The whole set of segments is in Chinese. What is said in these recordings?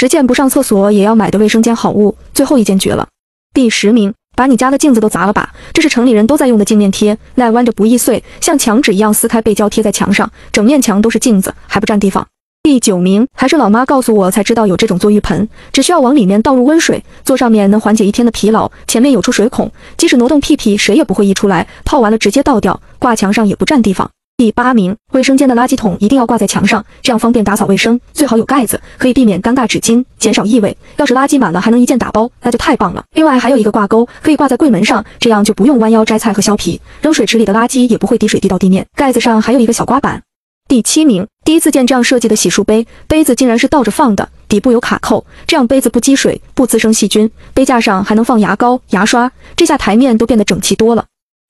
十件不上厕所也要买的卫生间好物，最后一件绝了。第十名，把你家的镜子都砸了吧！这是城里人都在用的镜面贴，耐弯着不易碎，像墙纸一样撕开背胶贴在墙上，整面墙都是镜子，还不占地方。第九名，还是老妈告诉我才知道有这种坐浴盆，只需要往里面倒入温水，坐上面能缓解一天的疲劳。前面有出水孔，即使挪动屁屁，水也不会溢出来。泡完了直接倒掉，挂墙上也不占地方。第八名，卫生间的垃圾桶一定要挂在墙上，这样方便打扫卫生。最好有盖子，可以避免尴尬纸巾，减少异味。要是垃圾满了还能一键打包，那就太棒了。另外还有一个挂钩，可以挂在柜门上，这样就不用弯腰摘菜和削皮。扔水池里的垃圾也不会滴水滴到地面。盖子上还有一个小刮板。第七名，第一次见这样设计的洗漱杯，杯子竟然是倒着放的，底部有卡扣，这样杯子不积水，不滋生细菌。杯架上还能放牙膏、牙刷，这下台面都变得整齐多了。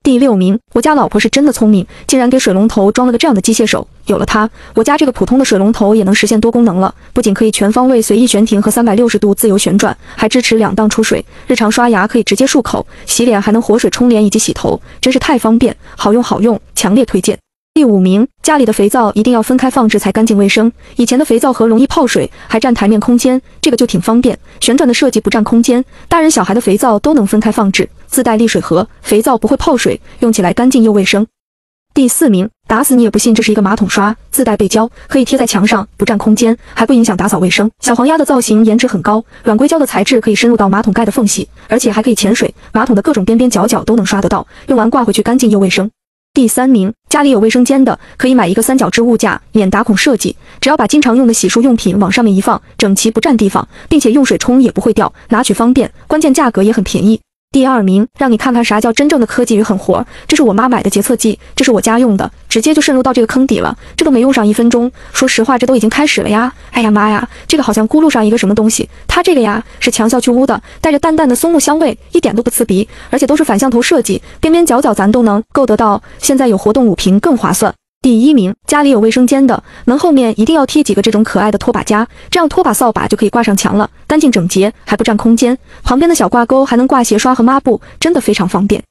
第六名，我家老婆是真的聪明，竟然给水龙头装了个这样的机械手。有了它，我家这个普通的水龙头也能实现多功能了，不仅可以全方位随意悬停和三百六十度自由旋转，还支持两档出水。日常刷牙可以直接漱口，洗脸还能活水冲脸以及洗头，真是太方便，好用好用，强烈推荐。第五名，家里的肥皂一定要分开放置才干净卫生。以前的肥皂盒容易泡水，还占台面空间，这个就挺方便。旋转的设计不占空间，大人小孩的肥皂都能分开放置，自带沥水盒，肥皂不会泡水，用起来干净又卫生。第四名，打死你也不信这是一个马桶刷，自带背胶，可以贴在墙上，不占空间，还不影响打扫卫生。小黄鸭的造型颜值很高，软硅胶的材质可以深入到马桶盖的缝隙，而且还可以潜水，马桶的各种边边角角都能刷得到，用完挂回去干净又卫生。第三名，家里有卫生间的可以买一个三角置物架，免打孔设计，只要把经常用的洗漱用品往上面一放，整齐不占地方，并且用水冲也不会掉，拿取方便，关键价格也很便宜。第二名，让你看看啥叫真正的科技与狠活。这是我妈买的洁厕剂，这是我家用的，直接就渗入到这个坑底了，这都没用上一分钟。说实话，这都已经开始了呀。哎呀妈呀，这个好像咕噜上一个什么东西，它这个呀是强效去污的，带着淡淡的松木香味，一点都不刺鼻，而且都是反向头设计，边边角角咱都能够得到。现在有活动五瓶更划算。第一名，家里有卫生间的，门后面一定要贴几个这种可爱的拖把夹，这样拖把扫把就可以挂上墙了，干净整洁还不占空间。旁边的小挂钩还能挂鞋刷和抹布，真的非常方便。